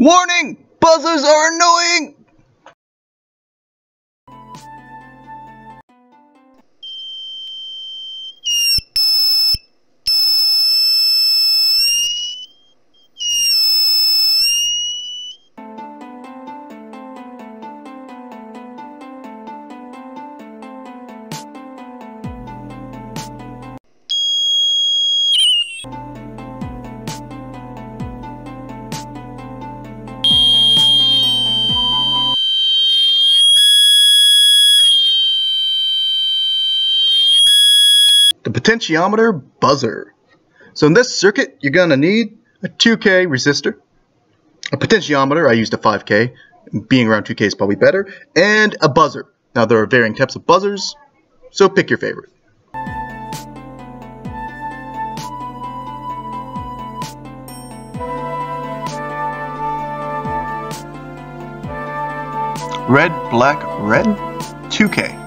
Warning! Buzzers are annoying! The potentiometer buzzer. So in this circuit, you're going to need a 2K resistor, a potentiometer, I used a 5K, being around 2K is probably better, and a buzzer. Now there are varying types of buzzers, so pick your favorite. Red, black, red, 2K.